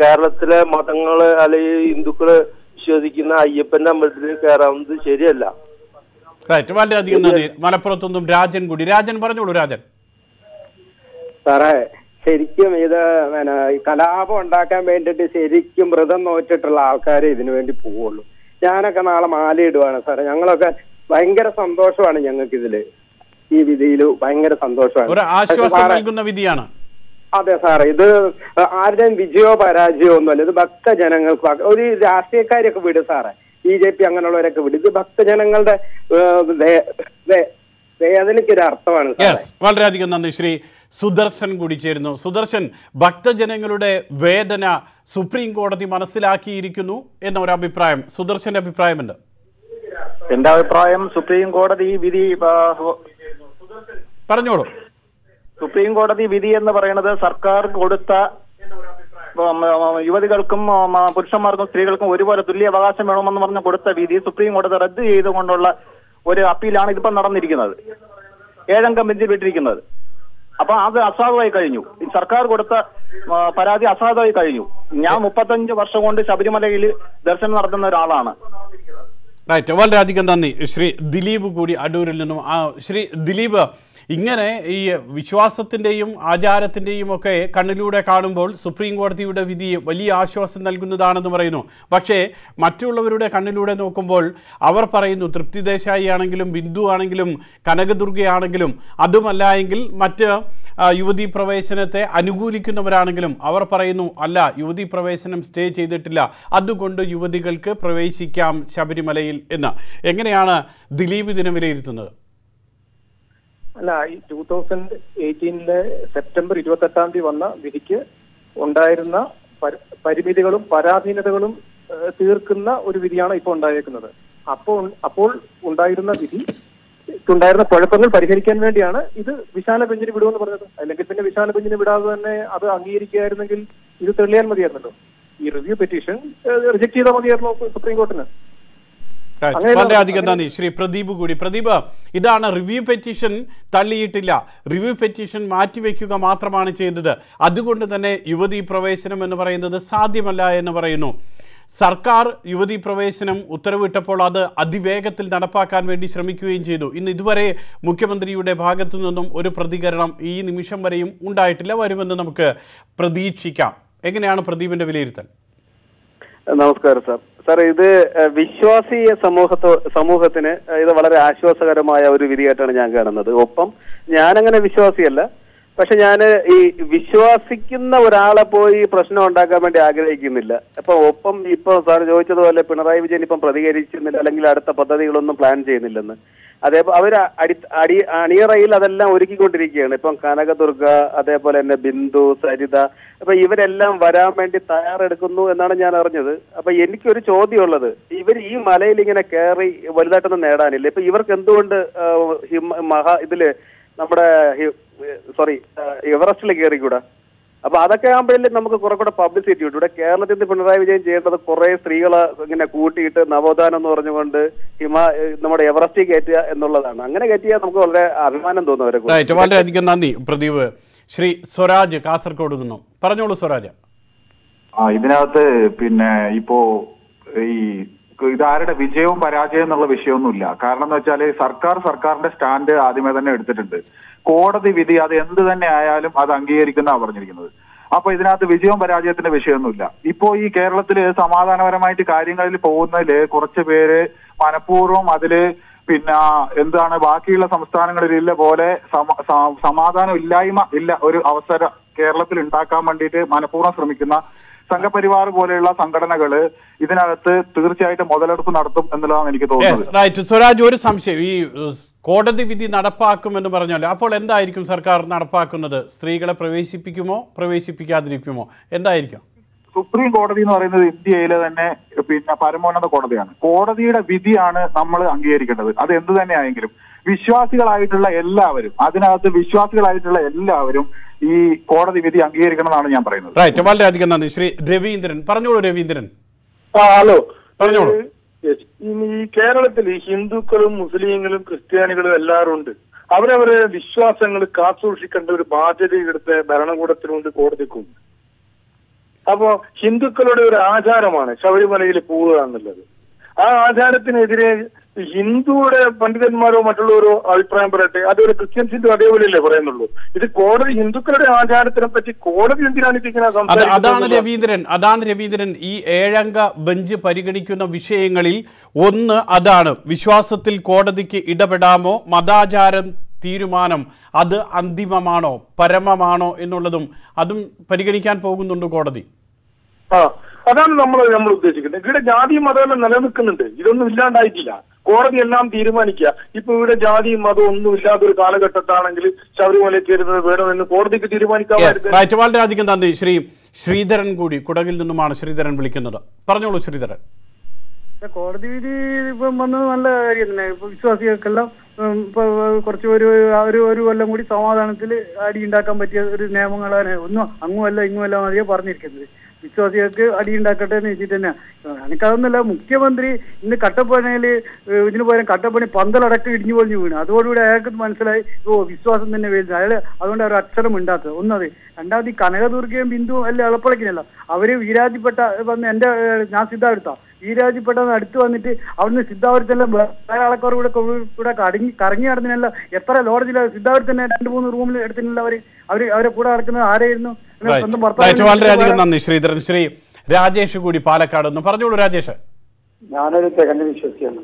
കേരളത്തിലെ മതങ്ങൾ അല്ലെങ്കിൽ ഹിന്ദുക്കൾ വിശ്വസിക്കുന്ന അയ്യപ്പന്റെ അമ്പലത്തിൽ കയറാവുന്നത് ശരിയല്ല. റൈറ്റ് വളരെയധികം നന്ദി. മലപ്പുറത്തൊന്നും രാജൻ കൂടി രാജൻ പറഞ്ഞോളൂ രാജൻ. സാറേ ശരിക്കും ഇത് പിന്നെ കലാപം ഉണ്ടാക്കാൻ വേണ്ടിയിട്ട് ശരിക്കും വ്രതം നോറ്റിട്ടുള്ള ആൾക്കാരെ ഇതിനു വേണ്ടി പോവുള്ളൂ. ഞാനൊക്കെ നാളെ മാലയിടുവാണ് സാറേ. ഞങ്ങളൊക്കെ ഭയങ്കര സന്തോഷമാണ് ഞങ്ങൾക്ക് ഇതിൽ ഈ വിധിയിൽ ഭയങ്കര സന്തോഷമാണ്. ഒരു ആശ്വാസം നൽകുന്ന വിധിയാണ്. അതെ സാറേ ഇത് ആരുടെയും വിജയോ പരാജയോ ഒന്നുമല്ല. ഇത് ഭക്തജനങ്ങൾക്ക് ഒരു രാഷ്ട്രീയക്കാരെയൊക്കെ വിടും സാറേ. ബി ജെ പി അങ്ങനെയുള്ളവരൊക്കെ വിടും. ഇത് ഭക്തജനങ്ങളുടെ അർത്ഥമാണ് യെസ് വളരെയധികം നന്ദി. ശ്രീ സുദർശൻ കൂടി ചേരുന്നു. സുദർശൻ ഭക്തജനങ്ങളുടെ വേദന സുപ്രീം കോടതി മനസ്സിലാക്കിയിരിക്കുന്നു എന്ന ഒരു അഭിപ്രായം സുദർശന്റെ അഭിപ്രായമുണ്ട് എന്റെ അഭിപ്രായം സുപ്രീം കോടതി വിധി പറഞ്ഞോളൂ. സുപ്രീം കോടതി വിധി എന്ന് പറയുന്നത് സർക്കാർ കൊടുത്ത യുവതികൾക്കും പുരുഷന്മാർക്കും സ്ത്രീകൾക്കും ഒരുപോലെ തുല്യ അവകാശം വേണമെന്ന് പറഞ്ഞ് കൊടുത്ത വിധി സുപ്രീം കോടതി റദ്ദ് ചെയ്തുകൊണ്ടുള്ള ഒരു അപ്പീലാണ് ഇതിപ്പോ നടന്നിരിക്കുന്നത്. ഏഴംഗ ബെഞ്ചിൽ വിട്ടിരിക്കുന്നത്. അപ്പൊ അത് അസാധുവായി കഴിഞ്ഞു. സർക്കാർ കൊടുത്ത പരാതി അസാധുവായി കഴിഞ്ഞു. ഞാൻ മുപ്പത്തഞ്ച് വർഷം കൊണ്ട് ശബരിമലയിൽ ദർശനം നടത്തുന്ന ഒരാളാണ്. റൈറ്റ് വളരെയധികം നന്ദി. ശ്രീ ദിലീപ് കൂടി അടൂരിൽ നിന്നും. ആ ശ്രീ ദിലീപ് ഇങ്ങനെ ഈ വിശ്വാസത്തിന്റെയും ആചാരത്തിന്റെയും ഒക്കെ കണ്ണിലൂടെ കാണുമ്പോൾ സുപ്രീം കോടതിയുടെ വിധി വലിയ ആശ്വാസം നൽകുന്നതാണെന്ന് പറയുന്നു. പക്ഷേ മറ്റുള്ളവരുടെ കണ്ണിലൂടെ നോക്കുമ്പോൾ അവർ പറയുന്നു തൃപ്തി ദേശായി ആണെങ്കിലും ബിന്ദു ആണെങ്കിലും കനകദുർഗയാണെങ്കിലും അതുമല്ല എങ്കിൽ മറ്റ് യുവതി പ്രവേശനത്തെ അനുകൂലിക്കുന്നവരാണെങ്കിലും അവർ പറയുന്നു അല്ല യുവതി പ്രവേശനം സ്റ്റേ ചെയ്തിട്ടില്ല അതുകൊണ്ട് യുവതികൾക്ക് പ്രവേശിക്കാം ശബരിമലയിൽ എന്ന്. എങ്ങനെയാണ് ദിലീപ് ഇതിനെ വിലയിരുത്തുന്നത്? അല്ല ഈ ടൂ തൗസൻഡ് എയ്റ്റീനിലെ സെപ്റ്റംബർ ഇരുപത്തെട്ടാം തീയതി വന്ന വിധിക്ക് ഉണ്ടായിരുന്ന പരിമിതികളും പരാധീനതകളും തീർക്കുന്ന ഒരു വിധിയാണ് ഇപ്പോൾ ഉണ്ടായേക്കുന്നത്. അപ്പോൾ അപ്പോൾ ഉണ്ടായിരുന്ന വിധി ഉണ്ടായിരുന്ന കുഴപ്പങ്ങൾ പരിഹരിക്കാൻ വേണ്ടിയാണ് ഇത് വിശാല ബെഞ്ചിന് വിടുമെന്ന് പറഞ്ഞത്. അല്ലെങ്കിൽ പിന്നെ വിശാല ബെഞ്ചിന് വിടാതെ തന്നെ അത് അംഗീകരിക്കുകയായിരുന്നെങ്കിൽ ഇത് തെളിയാൻ മതിയായിരുന്നല്ലോ. ഈ റിവ്യൂ പെറ്റീഷൻ റിജക്ട് ചെയ്താൽ മതിയായിരുന്നു സുപ്രീം കോർട്ടിന് വളരെയധികം നന്ദി. ശ്രീ പ്രദീപ് കൂടി. പ്രദീപ് ഇതാണ് റിവ്യൂ പെറ്റീഷൻ തള്ളിയിട്ടില്ല. റിവ്യൂ പെറ്റീഷൻ മാറ്റിവെക്കുക മാത്രമാണ് ചെയ്തത്. അതുകൊണ്ട് തന്നെ യുവതി പ്രവേശനം എന്ന് പറയുന്നത് സാധ്യമല്ല എന്ന് പറയുന്നു. സർക്കാർ യുവതി പ്രവേശനം ഉത്തരവിട്ടപ്പോൾ അത് അതിവേഗത്തിൽ നടപ്പാക്കാൻ വേണ്ടി ശ്രമിക്കുകയും ചെയ്തു. ഇന്ന് ഇതുവരെ മുഖ്യമന്ത്രിയുടെ ഭാഗത്തു നിന്നും ഒരു പ്രതികരണം ഈ നിമിഷം വരെയും ഉണ്ടായിട്ടില്ല. വരുമെന്ന് നമുക്ക് പ്രതീക്ഷിക്കാം. എങ്ങനെയാണ് പ്രദീപിന്റെ വിലയിരുത്തൽ? നമസ്കാരം സാർ. സാർ ഇത് വിശ്വാസി സമൂഹത്തോ സമൂഹത്തിന് ഇത് വളരെ ആശ്വാസകരമായ ഒരു വിധിയായിട്ടാണ് ഞാൻ കാണുന്നത്. ഒപ്പം ഞാനങ്ങനെ വിശ്വാസിയല്ല. പക്ഷെ ഞാൻ ഈ വിശ്വാസിക്കുന്ന ഒരാളെ പോയി പ്രശ്നം ഉണ്ടാക്കാൻ വേണ്ടി ആഗ്രഹിക്കുന്നില്ല. അപ്പൊ ഒപ്പം ഇപ്പൊ സാർ ചോദിച്ചതുപോലെ പിണറായി വിജയൻ ഇപ്പം പ്രതികരിക്കുന്നില്ല അല്ലെങ്കിൽ അടുത്ത പദ്ധതികളൊന്നും പ്ലാൻ ചെയ്യുന്നില്ലെന്ന്. അതേപോലെ അവർ അടി അടി അണിയറയിൽ അതെല്ലാം ഒരുക്കിക്കൊണ്ടിരിക്കുകയാണ്. ഇപ്പം കനകദുർഗ അതേപോലെ തന്നെ ബിന്ദു സരിത അപ്പൊ ഇവരെല്ലാം വരാൻ വേണ്ടി തയ്യാറെടുക്കുന്നു എന്നാണ് ഞാൻ അറിഞ്ഞത്. അപ്പൊ എനിക്കൊരു ചോദ്യമുള്ളത്. ഇവർ ഈ മലയിൽ ഇങ്ങനെ കയറി വലുതായിട്ടൊന്നും നേടാനില്ല. ഇപ്പൊ ഇവർക്ക് എന്തുകൊണ്ട് മഹാ ഇതിൽ നമ്മുടെ സോറി എവറസ്റ്റിൽ കയറിക്കൂടാ അപ്പൊ അതൊക്കെ ആകുമ്പോഴല്ലേ നമുക്ക് കുറെ കൂടെ പബ്ലിസിറ്റി കിട്ടും. ഇവിടെ കേരളത്തിൽ നിന്ന് പിണറായി വിജയൻ ചെയ്യേണ്ടത് കുറെ സ്ത്രീകളെ ഇങ്ങനെ കൂട്ടിയിട്ട് നവോത്ഥാനം എന്ന് പറഞ്ഞുകൊണ്ട് ഹിമ നമ്മുടെ എവറസ്റ്റിൽ കയറ്റുക എന്നുള്ളതാണ്. അങ്ങനെ കയറ്റിയാൽ നമുക്ക് വളരെ അഭിമാനം തോന്നുന്നു വളരെയധികം നന്ദി പ്രദീപ്. ശ്രീ സ്വരാജ് കാസർഗോഡ് നിന്നും. പറഞ്ഞോളൂ സ്വരാജ്. ആ ഇതിനകത്ത് പിന്നെ ഇപ്പോ ഈ ഇതാരുടെ വിജയവും പരാജയവും എന്നുള്ള വിഷയമൊന്നുമില്ല. കാരണം എന്ന് വെച്ചാൽ സർക്കാർ സർക്കാരിന്റെ സ്റ്റാൻഡ് ആദ്യമേ തന്നെ എടുത്തിട്ടുണ്ട്. കോടതി വിധി അത് എന്ത് തന്നെ ആയാലും അത് അംഗീകരിക്കുന്ന പറഞ്ഞിരിക്കുന്നത്. അപ്പൊ ഇതിനകത്ത് വിജയവും പരാജയത്തിന്റെ വിഷയമൊന്നുമില്ല. ഇപ്പോ ഈ കേരളത്തിൽ സമാധാനപരമായിട്ട് കാര്യങ്ങളിൽ പോകുന്നതിൽ കുറച്ച് പേര് മനഃപൂർവം അതിൽ പിന്നെ എന്താണ് ബാക്കിയുള്ള സംസ്ഥാനങ്ങളിൽ ഇല്ല പോലെ സമാധാനം ഇല്ലായ്മ ഇല്ല ഒരു അവസരം കേരളത്തിൽ ഉണ്ടാക്കാൻ വേണ്ടിയിട്ട് മനഃപൂർവം ശ്രമിക്കുന്ന സംഘപരിവാർ പോലെയുള്ള സംഘടനകൾ ഇതിനകത്ത് തീർച്ചയായിട്ടും മുതലെടുപ്പ് നടത്തും എന്നുള്ളതാണ് എനിക്ക് തോന്നുന്നത്. റൈറ്റ് സ്വരാജ് ഒരു സംശയം. ഈ കോടതി വിധി നടപ്പാക്കും എന്ന് പറഞ്ഞല്ലോ അപ്പോൾ എന്തായിരിക്കും സർക്കാർ നടപ്പാക്കുന്നത്? സ്ത്രീകളെ പ്രവേശിപ്പിക്കുമോ? പ്രവേശിപ്പിക്കാതിരിക്കുമോ? എന്തായിരിക്കും? സുപ്രീം കോടതി എന്ന് പറയുന്നത് ഇന്ത്യയിലെ തന്നെ പിന്നെ പരമോന്നത കോടതിയാണ്. കോടതിയുടെ വിധിയാണ് നമ്മൾ അംഗീകരിക്കേണ്ടത്. അത് എന്ത് തന്നെയായെങ്കിലും വിശ്വാസികളായിട്ടുള്ള എല്ലാവരും അതിനകത്ത് വിശ്വാസികളായിട്ടുള്ള എല്ലാവരും ഈ കോടതി വിധി അംഗീകരിക്കണമെന്നാണ് ഞാൻ പറയുന്നത്. റൈറ്റ് വളരെയധികം നന്ദി. ശ്രീ രവീന്ദ്രൻ പറഞ്ഞോളൂ രവീന്ദ്രൻ. ഹലോ. പറഞ്ഞോളൂ. ഇനി ഈ കേരളത്തിൽ ഹിന്ദുക്കളും മുസ്ലിങ്ങളും ക്രിസ്ത്യാനികളും എല്ലാവരും ഉണ്ട്. അവരവരെ വിശ്വാസങ്ങൾ കാത്തുസൂക്ഷിക്കേണ്ട ഒരു ബാധ്യത ഇവിടുത്തെ ഭരണകൂടത്തിനുണ്ട് കോടതിക്കുണ്ട്. അപ്പോ ഹിന്ദുക്കളുടെ ഒരു ആചാരമാണ് ശബരിമലയിൽ പോവുക എന്നുള്ളത്. ആ ആചാരത്തിനെതിരെ ഹിന്ദുവിടെ പണ്ഡിതന്മാരോ മറ്റുള്ളവരോ അഭിപ്രായം പറയട്ടെ? അതൊരു ക്രിസ്ത്യൻസിന്റെ അതേപോലെയല്ലേ പറയുന്നുള്ളൂ. ഇത് കോടതി ഹിന്ദുക്കളുടെ ആചാരത്തിനെ പറ്റി കോടതി എന്തിനാണ് അത് അതാണ് രവീന്ദ്രൻ അതാണ് രവീന്ദ്രൻ ഈ ഏഴംഗ ബെഞ്ച് പരിഗണിക്കുന്ന വിഷയങ്ങളിൽ ഒന്ന് അതാണ്. വിശ്വാസത്തിൽ കോടതിക്ക് ഇടപെടാമോ? മതാചാരം തീരുമാനം അത് അന്തിമമാണോ? പരമമാണോ എന്നുള്ളതും അതും പരിഗണിക്കാൻ പോകുന്നുണ്ട് കോടതി. ആ അതാണ് നമ്മൾ നമ്മൾ ഉദ്ദേശിക്കുന്നത്. ഇവിടെ ജാതിയും മതമെല്ലാം നിലനിൽക്കുന്നുണ്ട്. ഇതൊന്നും ഇല്ലാണ്ടായിട്ടില്ല. കോടതി എല്ലാം തീരുമാനിക്കുക. ഇപ്പൊ ഇവിടെ ജാതിയും മതവും ഒന്നും ഇല്ലാത്ത ഒരു കാലഘട്ടത്താണെങ്കിൽ ശബരിമല ചേരുന്നത് വേണമെന്ന് കോടതിക്ക് തീരുമാനിക്കാമായിരുന്നു വളരെയധികം നന്ദി ശ്രീ ശ്രീധരൻ കൂടി കുടകിൽ നിന്നുമാണ് ശ്രീധരൻ വിളിക്കുന്നത്. പറഞ്ഞോളൂ ശ്രീധരൻ. കോടതി വിധി ഇപ്പം വന്നത് നല്ല കാര്യം തന്നെ. ഇപ്പൊ വിശ്വാസികൾക്കെല്ലാം ഇപ്പൊ കുറച്ച് ഒരു ഒരു ഒരു കൊല്ലം കൂടി സമാധാനത്തിൽ അടി ഉണ്ടാക്കാൻ പറ്റിയ ഒരു നിയമങ്ങളാണ്. ഒന്നും അങ്ങുമല്ല ഇങ്ങുമല്ല മതിയെ പറഞ്ഞിരിക്കുന്നത്. വിശ്വാസികൾക്ക് അടി ഉണ്ടാക്കട്ടെ എന്ന് വെച്ചിട്ട് തന്നെ എനിക്കതൊന്നുമല്ല മുഖ്യമന്ത്രി ഇന്ന് കട്ടപ്പനയിൽ ഇതിന് പകരം കട്ടപ്പണി പന്തലടക്കം ഇടിഞ്ഞു പൊളിഞ്ഞു വീണു. അതോടുകൂടി അയാൾക്ക് മനസ്സിലായി ഓ വിശ്വാസം തന്നെ വീഴുന്നു അയാൾ അതുകൊണ്ട് ഒരു അക്ഷരം ഉണ്ടാത്തത് ഒന്നത് രണ്ടാമത് ഈ കനകദുർഗയും ബിന്ദുവും അല്ല എളപ്പളക്കിനല്ല അവർ വീരാജിപ്പെട്ട വന്ന് എന്റെ ഞാൻ സിദ്ധാർത്ഥ വീരാജിപ്പെട്ട അടുത്ത് വന്നിട്ട് അവിടുന്ന് സിദ്ധാർത്ഥെല്ലാം വേറെ ആൾക്കാർ കൂടെ കൂടെ കടങ്ങി കറങ്ങി നടന്നില്ല എത്ര ലോഡ്ജിൽ സിദ്ധാർത്ഥ തന്നെ രണ്ട് മൂന്ന് റൂമിൽ എടുത്തില്ല അവർ. അവർ അവരെ കൂടെ നടക്കുന്നത് ആരായിരുന്നു? സ്വന്തം വളരെയധികം നന്ദി. ശ്രീധരൻ ശ്രീ രാജേഷ് കൂടി പാലക്കാട് ഒന്ന് പറഞ്ഞോളൂ രാജേഷ്. ഞാനൊരു തികഞ്ഞ വിശ്വസിയാണ്.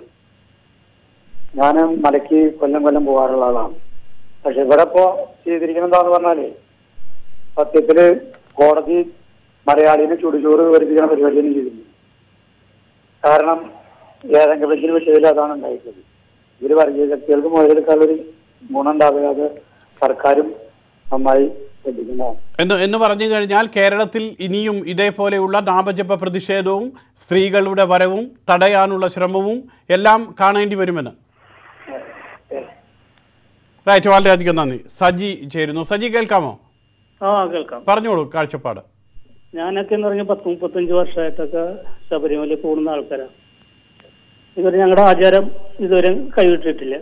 ഞാൻ മലയ്ക്ക് കൊല്ലം കൊല്ലം പോകാറുള്ള ആളാണ്. പക്ഷെ ഇവിടെ ഇപ്പോ ചെയ്തിരിക്കുന്നതാന്ന് എന്താന്ന് പറഞ്ഞാൽ സത്യത്തിൽ കോടതി മലയാളിനെ ചുടുചോറ് വരുത്തിക്കുന്ന പരിപാടിയാണ് ചെയ്തിരുന്നത് കാരണം ഏതെങ്കിലും വിഷയത്തിൽ അതാണ് ഉണ്ടായിട്ടുള്ളത്. ഇവർ വർഗീയ ശക്തികൾക്ക് മുതലെടുക്കാനുള്ളൊരു ഗുണം ഉണ്ടാകാതെ സർക്കാരും നന്നായി എന്ന് എന്ന് പറഞ്ഞു കഴിഞ്ഞാൽ കേരളത്തിൽ ഇനിയും ഇതേപോലെയുള്ള നാമജപ പ്രതിഷേധവും സ്ത്രീകളുടെ വരവും തടയാനുള്ള ശ്രമവും എല്ലാം കാണേണ്ടി വരുമെന്ന്. റൈറ്റ് വളരെയധികം നന്ദി. സജി ചേരുന്നു. സജി കേൾക്കാമോ? ആ കേൾക്കാം. പറഞ്ഞോളൂ കാഴ്ചപ്പാട്. ഞാനൊക്കെ എന്ന് പറഞ്ഞാൽ പത്ത് മുപ്പത്തഞ്ച് വർഷമായിട്ടൊക്കെ ശബരിമല പോകുന്ന ആൾക്കാരാണ് ഇതുവരെ ഞങ്ങളുടെ ആചാരം ഇതുവരെ കൈവിട്ടിട്ടില്ല.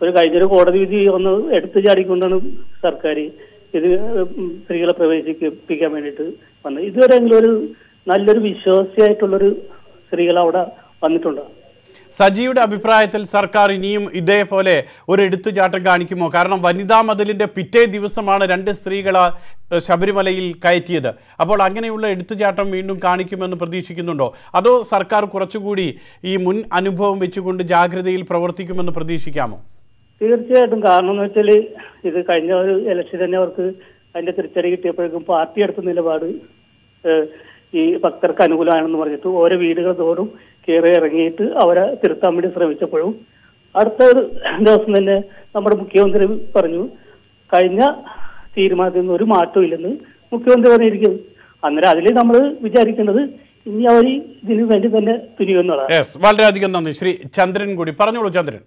ഒരു കഴിഞ്ഞൊരു കോടതി വിധി ഒന്ന് എടുത്തു ചാടിക്കൊണ്ടാണ് സർക്കാർ ഇത് സ്ത്രീകളെ പ്രവേശിപ്പിക്കാൻ വേണ്ടിയിട്ട് വന്നത്. ഇതുവരെയെങ്കിലും ഒരു നല്ലൊരു വിശ്വാസിയായിട്ടുള്ളൊരു സ്ത്രീകൾ അവിടെ വന്നിട്ടുണ്ടോ? സജിയുടെ അഭിപ്രായത്തിൽ സർക്കാർ ഇനിയും ഇതേപോലെ ഒരു എടുത്തുചാട്ടം കാണിക്കുമോ? കാരണം വനിതാ മതിലിന്റെ പിറ്റേ ദിവസമാണ് രണ്ട് സ്ത്രീകളെ ശബരിമലയിൽ കയറ്റിയത്. അപ്പോൾ അങ്ങനെയുള്ള എടുത്തുചാട്ടം വീണ്ടും കാണിക്കുമെന്ന് പ്രതീക്ഷിക്കുന്നുണ്ടോ? അതോ സർക്കാർ കുറച്ചുകൂടി ഈ മുൻ അനുഭവം വെച്ചുകൊണ്ട് ജാഗ്രതയിൽ പ്രവർത്തിക്കുമെന്ന് പ്രതീക്ഷിക്കാമോ? തീർച്ചയായിട്ടും. കാരണം എന്ന് വെച്ചാൽ ഇത് കഴിഞ്ഞ ഒരു ഇലക്ഷൻ തന്നെ അവർക്ക് അതിന്റെ തിരിച്ചടി കിട്ടിയപ്പോഴേക്കും പാർട്ടി എടുത്ത നിലപാട് ഈ ഭക്തർക്ക് അനുകൂലമാണെന്ന് പറഞ്ഞിട്ട് ഓരോ വീടുകൾ തോറും കയറി ഇറങ്ങിയിട്ട് അവരെ തിരുത്താൻ വേണ്ടി ശ്രമിച്ചപ്പോഴും അടുത്ത ഒരു ദിവസം തന്നെ നമ്മുടെ മുഖ്യമന്ത്രി പറഞ്ഞു കഴിഞ്ഞ തീരുമാനത്തിൽ നിന്ന് ഒരു മാറ്റവും ഇല്ലെന്ന് മുഖ്യമന്ത്രി പറഞ്ഞിരിക്കുന്നു. അന്നേരം അതിൽ നമ്മൾ വിചാരിക്കേണ്ടത് ഇനി അവർ ഇതിനു വേണ്ടി തന്നെ തുനിയുന്നതാണ് വളരെയധികം നന്ദി. ശ്രീ ചന്ദ്രൻ കൂടി പറഞ്ഞോളൂ ചന്ദ്രൻ.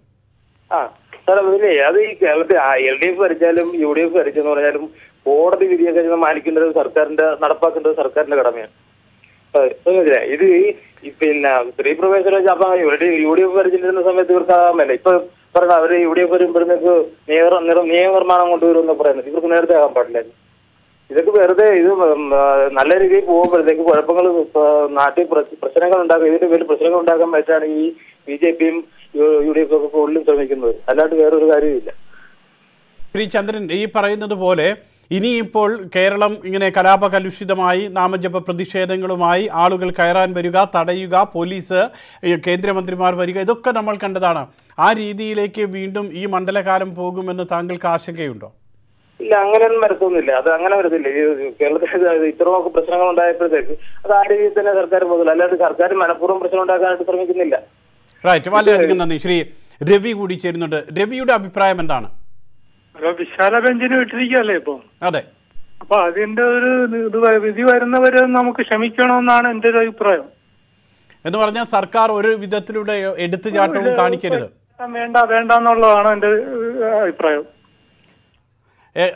ആ സാർ അതിലേ അത് ഈ കേരളത്തിൽ എൽ ഡി എഫ് ഭരിച്ചാലും യു ഡി എഫ് ഭരിച്ചെന്ന് പറഞ്ഞാലും കോടതി വിധിയൊക്കെ മാനിക്കേണ്ടത് സർക്കാരിന്റെ നടപ്പാക്കേണ്ടത് സർക്കാരിന്റെ കടമയാണ്. ഇത് ഈ- പിന്നെ സ്ത്രീ പ്രവേശനം അപ്പൊ ഇവരുടെ യു ഡി എഫ് ഭരിച്ചിരുന്ന സമയത്ത് ഇവർക്ക് ആകാമല്ല ഇപ്പൊ പറഞ്ഞ അവർ യു ഡി എഫ് വരുമ്പോഴത്തേക്ക് നിയമ നിർ- നിയമനിർമ്മാണം കൊണ്ടുവരുമെന്ന് പറയുന്നത്. ഇവർക്ക് നേരത്തെ ആകാൻ പാടില്ലായിരുന്നു ഇതൊക്കെ വെറുതെ ഇത് നല്ല രീതിയിൽ പോകുമ്പോഴത്തേക്ക് കുഴപ്പങ്ങൾ നാട്ടിൽ പ്രശ്- പ്രശ്നങ്ങൾ ഉണ്ടാക്കും. ഇതിന്റെ പേരിൽ പ്രശ്നങ്ങൾ ഉണ്ടാക്കാൻ പറ്റാണ് ഈ ബി ജെ പിയും യു ഡി എഫും ഒക്കെ കൂടുതലും ശ്രമിക്കുന്നത്. അല്ലാണ്ട് വേറൊരു കാര്യമില്ല ശ്രീ ചന്ദ്രൻ ഈ പറയുന്നത് പോലെ ഇനിയിപ്പോൾ കേരളം ഇങ്ങനെ കലാപകലുഷിതമായി നാമജപ പ്രതിഷേധങ്ങളുമായി ആളുകൾ കയറാൻ വരിക തടയുക പോലീസ് കേന്ദ്രമന്ത്രിമാർ വരിക ഇതൊക്കെ നമ്മൾ കണ്ടതാണ്. ആ രീതിയിലേക്ക് വീണ്ടും ഈ മണ്ഡലകാലം പോകുമെന്ന് താങ്കൾക്ക് ആശങ്കയുണ്ടോ? ഇല്ല അങ്ങനെ ഒന്നും വരത്തൊന്നുമില്ല. അത് അങ്ങനെ വരത്തില്ല. കേരളത്തിൽ ഇത് ഇത്രയൊക്കെ പ്രശ്നങ്ങൾ ഉണ്ടായപ്പോഴത്തേക്ക് അത് ആ രീതിയിൽ തന്നെ സർക്കാർ പോകുന്നില്ല. അല്ലാതെ സർക്കാർ മനഃപൂർവം പ്രശ്നം ഉണ്ടാക്കാനായിട്ട് ശ്രമിക്കുന്നില്ല. റൈറ്റ് വളരെയധികം നന്ദി. ശ്രീ രവി കൂടി ചേരുന്നുണ്ട്. രവിയുടെ അഭിപ്രായം എന്താണ്? ഒരു വിശാല ബെഞ്ചിന് വിട്ടിരിക്കുകയല്ലേ ഇപ്പൊ? അതെ. അപ്പൊ അതിന്റെ ഒരു ഇത് വിധി വരുന്നവരെ നമുക്ക് ക്ഷമിക്കണമെന്നാണ് എന്റെ ഒരു അഭിപ്രായം. എന്ന് പറഞ്ഞാൽ സർക്കാർ ഒരു വിധത്തിലൂടെ എടുത്തു ചാട്ടവും കാണിക്കരുത്. വേണ്ട വേണ്ട എന്നുള്ളതാണ് എന്റെ അഭിപ്രായം.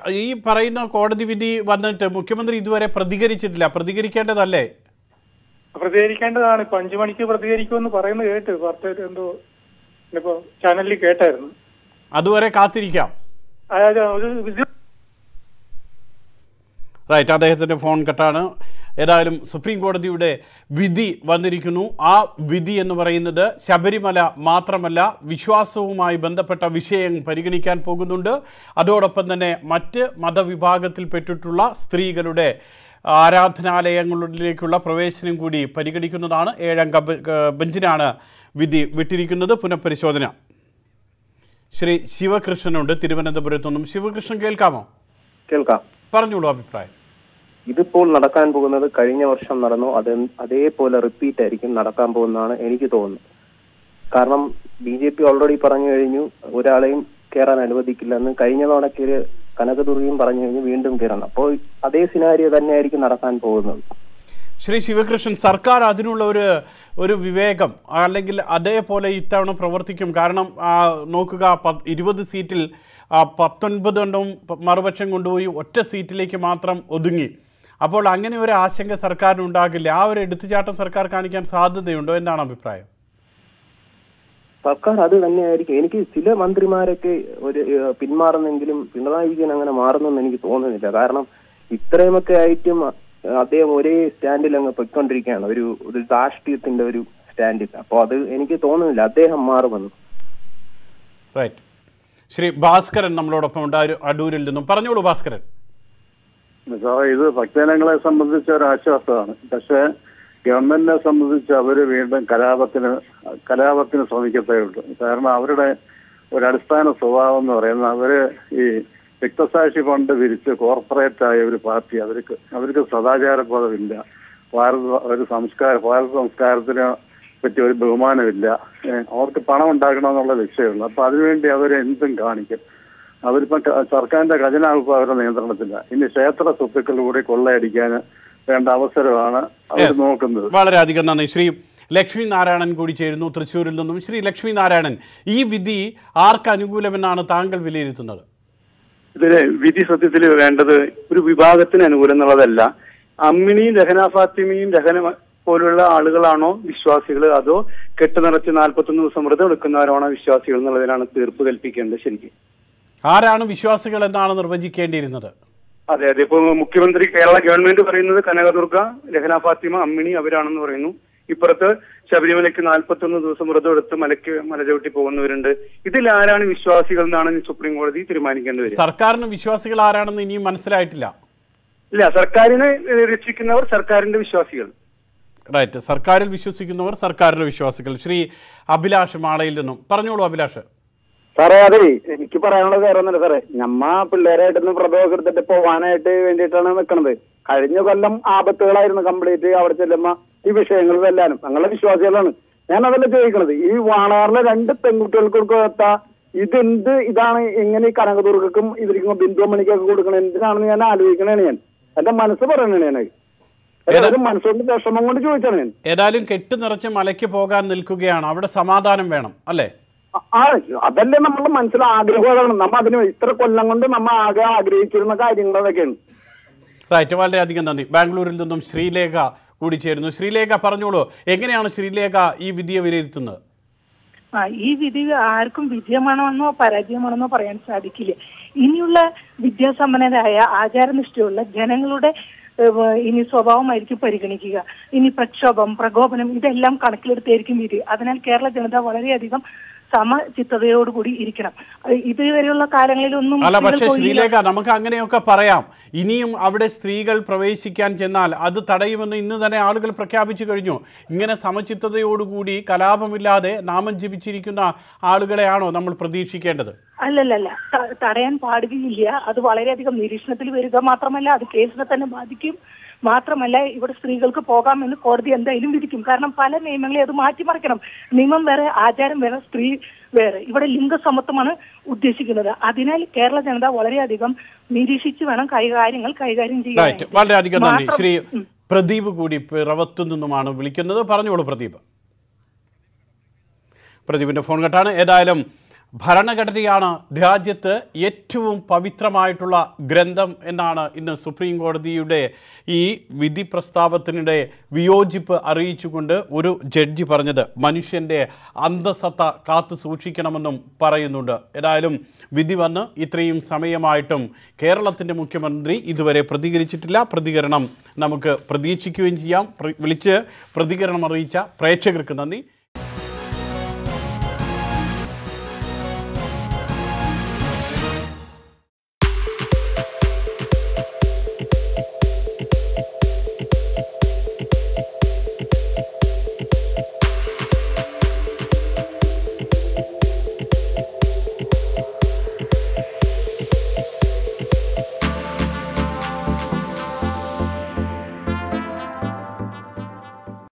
ഈ പറയുന്ന കോടതി വിധി വന്നിട്ട് മുഖ്യമന്ത്രി ഇതുവരെ പ്രതികരിച്ചിട്ടില്ല. പ്രതികരിക്കേണ്ടതല്ലേ? പ്രതികരിക്കേണ്ടതാണ്. ഇപ്പൊ അഞ്ചു മണിക്ക് പ്രതികരിക്കുമെന്ന് പറയുന്നത് കേട്ട്. വാർത്ത എന്തോ ഇപ്പൊ ചാനലിൽ കേട്ടായിരുന്നു. അതുവരെ കാത്തിരിക്കാം. റൈറ്റ് അദ്ദേഹത്തിന്റെ ഫോൺ കട്ടാണ്. ഏതായാലും സുപ്രീം കോടതിയുടെ വിധി വന്നിരിക്കുന്നു. ആ വിധി എന്ന് പറയുന്നത് ശബരിമല മാത്രമല്ല വിശ്വാസവുമായി ബന്ധപ്പെട്ട വിഷയം പരിഗണിക്കാൻ പോകുന്നുണ്ട്. അതോടൊപ്പം തന്നെ മറ്റ് മതവിഭാഗത്തിൽപ്പെട്ടിട്ടുള്ള സ്ത്രീകളുടെ ആരാധനാലയങ്ങളിലേക്കുള്ള പ്രവേശനം കൂടി പരിഗണിക്കുന്നതാണ്. ഏഴംഗ ബെഞ്ചിനാണ് വിധി വിട്ടിരിക്കുന്നത്. പുനഃപരിശോധന. ശ്രീ ശിവകൃഷ്ണനുണ്ട് തിരുവനന്തപുരത്തു നിന്നും ശിവകൃഷ്ണൻ കേൾക്കാമോ? കേൾക്കാം. പറഞ്ഞോളൂ അഭിപ്രായം. ഇതിപ്പോൾ നടക്കാൻ പോകുന്നത് കഴിഞ്ഞ വർഷം നടന്നു. അത് അതേപോലെ റിപ്പീറ്റ് ആയിരിക്കും നടക്കാൻ പോകുന്നതാണ് എനിക്ക് തോന്നുന്നത്. കാരണം ബി ജെ പി ഓൾറെഡി പറഞ്ഞു കഴിഞ്ഞു ഒരാളെയും കയറാൻ അനുവദിക്കില്ലെന്ന്. കഴിഞ്ഞ തവണക്ക് കനകദുർഗയും പറഞ്ഞു കഴിഞ്ഞു വീണ്ടും കയറണം അപ്പോൾ അതേ സിനാരിയോ തന്നെയായിരിക്കും നടക്കാൻ പോകുന്നത്. ശ്രീ ശിവകൃഷ്ണൻ സർക്കാർ അതിനുള്ള ഒരു ഒരു വിവേകം അല്ലെങ്കിൽ അതേപോലെ ഇത്തവണ പ്രവർത്തിക്കും. കാരണം നോക്കുക ഇരുപത് സീറ്റിൽ ആ, പത്തൊൻപത് എണ്ണവും മറുപക്ഷം കൊണ്ടുപോയി ഒറ്റ സീറ്റിലേക്ക് മാത്രം ഒതുങ്ങി. അപ്പോൾ അങ്ങനെ ഒരു ആശങ്ക സർക്കാരിന് ഉണ്ടാകില്ല ആ ഒരു എടുത്തുചാട്ടം സർക്കാർ കാണിക്കാൻ സാധ്യതയുണ്ടോ? എന്താണ് അഭിപ്രായം? സർക്കാർ അത് തന്നെയായിരിക്കും. എനിക്ക് ചില മന്ത്രിമാരൊക്കെ ഒരു പിന്മാറുന്നെങ്കിലും പിണറായി വിജയൻ അങ്ങനെ മാറുന്നെന്ന് എനിക്ക് തോന്നുന്നില്ല. കാരണം ഇത്രയുമൊക്കെ ആയിട്ടും അദ്ദേഹം ഒരേ സ്റ്റാൻഡിൽ അങ്ങ് പൊയ്ക്കൊണ്ടിരിക്കുകയാണ്. ഒരു ഒരു രാഷ്ട്രീയത്തിന്റെ ഒരു സ്റ്റാൻഡിൽ അപ്പോൾ അത് എനിക്ക് തോന്നുന്നില്ല. അദ്ദേഹം മാറുമെന്ന് റൈറ്റ് ശ്രീ ഭാസ്കരൻ നമ്മളോടൊപ്പം ഉണ്ട്. അടൂരിൽ നിന്നും. പറഞ്ഞോളൂ ഭാസ്കരൻ. സാറേ ഇത് ഭക്തജനങ്ങളെ സംബന്ധിച്ച ഒരു ആശ്വാസമാണ്. പക്ഷേ ഗവൺമെന്റിനെ സംബന്ധിച്ച് അവർ വീണ്ടും കലാപത്തിന് കലാപത്തിന് ശ്രമിക്കത്തേ ഉള്ളൂ. കാരണം അവരുടെ ഒരു അടിസ്ഥാന സ്വഭാവം എന്ന് പറയുന്നത് അവർ ഈ രക്തസാക്ഷി ഫണ്ട് വിരിച്ച് കോർപ്പറേറ്റ് ആയ ഒരു പാർട്ടി അവർക്ക് അവർക്ക് സദാചാര ബോധമില്ല ഭാരത ഒരു സംസ്കാര ഭാരത സംസ്കാരത്തിനെ പറ്റിയ ഒരു ബഹുമാനമില്ല. അവർക്ക് പണം ഉണ്ടാക്കണമെന്നുള്ള ലക്ഷ്യമുള്ളൂ അപ്പൊ അതിനുവേണ്ടി അവർ എന്തും കാണിക്കും. അവരിപ്പം സർക്കാരിന്റെ ഖജനാവ് ഇപ്പൊ അവരുടെ നിയന്ത്രണത്തില്ല ഇനി ക്ഷേത്ര സ്വത്തുക്കൾ കൂടി കൊള്ളയടിക്കാൻ വേണ്ട അവസരമാണ് അവർ. നോക്കുന്നത്. വളരെയധികം നന്ദി. ശ്രീ ലക്ഷ്മി നാരായണൻ കൂടി ചേരുന്നു തൃശ്ശൂരിൽ നിന്നും. ശ്രീ ലക്ഷ്മി നാരായണൻ ഈ വിധി ആർക്ക് അനുകൂലമെന്നാണ് താങ്കൾ വിലയിരുത്തുന്നത്? ഇതിൽ വിധി സത്യത്തിൽ വേണ്ടത് ഒരു വിഭാഗത്തിന് അനുകൂലം എന്നുള്ളതല്ല. അമ്മിണിയും രഹന ഫാത്തിമിയും രഹന പോലുള്ള ആളുകളാണോ വിശ്വാസികൾ അതോ കെട്ട് നിറച്ച് നാൽപ്പത്തൊന്ന് ദിവസം വ്രതം എടുക്കുന്നവരാണോ വിശ്വാസികൾ എന്നുള്ളതിനാണ് തീർപ്പ് കൽപ്പിക്കേണ്ടത് ശരിക്കും. ആരാണ് വിശ്വാസികൾ എന്നാണ് നിർവചിക്കേണ്ടിയിരുന്നത്? അതെ അതെ. ഇപ്പൊ മുഖ്യമന്ത്രി കേരള ഗവൺമെന്റ് പറയുന്നത് കനകദുർഗ രഹന ഫാത്തിമ അമ്മിണി അവരാണെന്ന് പറയുന്നു. ഇപ്പുറത്ത് ശബരിമലയ്ക്ക് നാൽപ്പത്തൊന്ന് ദിവസം വ്രതം എടുത്ത് മലയ്ക്ക് മല ചവിട്ടി പോകുന്നവരുണ്ട്. ഇതിൽ ആരാണ് വിശ്വാസികൾ എന്നാണ് സുപ്രീം കോടതി തീരുമാനിക്കേണ്ടി വരിക. സർക്കാരിന് വിശ്വാസികൾ ആരാണെന്ന് ഇനിയും മനസ്സിലായിട്ടില്ല. ഇല്ല സർക്കാരിനെ രക്ഷിക്കുന്നവർ സർക്കാരിന്റെ വിശ്വാസികൾ. റൈറ്റ് സർക്കാരിൽ വിശ്വസിക്കുന്നവർ സർക്കാരിന്റെ വിശ്വാസികൾ. ശ്രീ അഭിലാഷ് മാളയിൽ നിന്നും. പറഞ്ഞോളൂ അഭിലാഷ്. സാറേ അതെ എനിക്ക് പറയാനുള്ളത് വേറെ ഒന്നുമില്ല സാറേ. നമ്മ പിള്ളേരായിട്ടൊന്ന് വ്രതമൊക്കെ എടുത്തിട്ട് പോവാനായിട്ട് വേണ്ടിയിട്ടാണ് നിൽക്കുന്നത് കഴിഞ്ഞ കൊല്ലം ആപത്തുകളായിരുന്നു കംപ്ലീറ്റ്. അവിടെ ചെല്ലുമ്പോ ഈ വിഷയങ്ങൾ എല്ലാവരും ഞങ്ങളുടെ വിശ്വാസികളാണ്. ഞാൻ അതല്ല ചോദിക്കുന്നത് ഈ വാണാറിലെ രണ്ട് പെൺകുട്ടികൾക്ക് കൊടുത്ത ഇതെന്ത്? ഇതാണ് എങ്ങനെ ഈ കനകദുർഗക്കും ഇവർക്കും ബിന്ദു മണിക്കൊക്കെ കൊടുക്കണം എന്തിനാണെന്ന് ഞാൻ ആലോചിക്കണേണ് ഞാൻ. എന്റെ മനസ്സ് പറയണേ ഞാൻ മനസ്സുകൊണ്ട് വിഷമം കൊണ്ട് ചോദിച്ചാണ് ഞാൻ. ഏതായാലും കെട്ട് നിറച്ച് മലയ്ക്ക് പോകാൻ നിൽക്കുകയാണ്. അവിടെ സമാധാനം വേണം അല്ലേ? ആ അതല്ലേ നമ്മുടെ മനസ്സിൽ ആഗ്രഹമാണ് നമ്മ അതിന് ഇത്ര കൊല്ലം കൊണ്ട് നമ്മ ആകെ ആഗ്രഹിച്ചിരുന്ന കാര്യങ്ങൾ അതൊക്കെയാണ് റൈറ്റ് വളരെയധികം നന്ദി. ബാംഗ്ലൂരിൽ നിന്നും ശ്രീലേഖ കൂടി ചേരുന്നു. ശ്രീലേഖ പറഞ്ഞോളൂ. എങ്ങനെയാണ് ശ്രീലേഖ ഈ വിധിയെ വിലയിരുത്തുന്നത്? ആ ഈ വിധി ആർക്കും വിജയമാണെന്നോ പരാജയമാണെന്നോ പറയാൻ സാധിക്കില്ല. ഇനിയുള്ള വിദ്യാസമ്പന്നരായ ആചാരനിഷ്ഠയുള്ള ജനങ്ങളുടെ ഇനി സ്വഭാവമായിരിക്കും പരിഗണിക്കുക. ഇനി പ്രക്ഷോഭം പ്രകോപനം ഇതെല്ലാം കണക്കിലെടുത്തായിരിക്കും വിധി. അതിനാൽ കേരള ജനത വളരെയധികം സമചിത്തതയോടുകൂടി ഇരിക്കണം. ഇതുവരെയുള്ള കാലങ്ങളിലൊന്നും അല്ല പക്ഷേ ശ്രീലേഖ നമുക്ക് അങ്ങനെയൊക്കെ പറയാം. ഇനിയും അവിടെ സ്ത്രീകൾ പ്രവേശിക്കാൻ ചെന്നാൽ അത് തടയുമെന്ന് ഇന്ന് തന്നെ ആളുകൾ പ്രഖ്യാപിച്ചു കഴിഞ്ഞു. ഇങ്ങനെ സമചിത്തതയോടുകൂടി കലാപമില്ലാതെ നാമം ജപിച്ചിരിക്കുന്ന ആളുകളെയാണോ നമ്മൾ പ്രതീക്ഷിക്കേണ്ടത്? അല്ലല്ലല്ല തടയാൻ പാടുകയില്ല. അത് വളരെയധികം നിരീക്ഷണത്തിൽ വരിക മാത്രമല്ല അത് കേസിനെ തന്നെ ബാധിക്കും. മാത്രമല്ല ഇവിടെ സ്ത്രീകൾക്ക് പോകാമെന്ന് കോടതി എന്തായാലും വിധിക്കും. കാരണം പല നിയമങ്ങളെ അത് മാറ്റിമറിക്കണം. നിയമം വേറെ ആചാരം വേറെ സ്ത്രീ വേറെ. ഇവിടെ ലിംഗസമത്വമാണ് ഉദ്ദേശിക്കുന്നത്. അതിനാൽ കേരള ജനത വളരെയധികം നിരീക്ഷിച്ച് വേണം കൈകാര്യങ്ങൾ കൈകാര്യം ചെയ്യാൻ. വളരെയധികം നന്ദി. മാത്രം- ശ്രീ പ്രദീപ് കൂടി പിറവത്തു നിന്നുമാണ് വിളിക്കുന്നത്. പറഞ്ഞോളൂ പ്രദീപ്. പ്രദീപിന്റെ ഫോൺ കട്ടാണ്. ഏതായാലും ഭരണഘടനയാണ് രാജ്യത്ത് ഏറ്റവും പവിത്രമായിട്ടുള്ള ഗ്രന്ഥം എന്നാണ് ഇന്ന് സുപ്രീം കോടതിയുടെ ഈ വിധി പ്രസ്താവത്തിനിടെ വിയോജിപ്പ് അറിയിച്ചുകൊണ്ട് ഒരു ജഡ്ജി പറഞ്ഞത്. മനുഷ്യന്റെ അന്തസത്ത കാത്തു സൂക്ഷിക്കണമെന്നും പറയുന്നുണ്ട്. ഏതായാലും വിധി വന്ന് ഇത്രയും സമയമായിട്ടും കേരളത്തിന്റെ മുഖ്യമന്ത്രി ഇതുവരെ പ്രതികരിച്ചിട്ടില്ല. പ്രതികരണം നമുക്ക് പ്രതീക്ഷിക്കുകയും ചെയ്യാം. വിളിച്ച് പ്രതികരണം അറിയിച്ച പ്രേക്ഷകർക്ക് നന്ദി.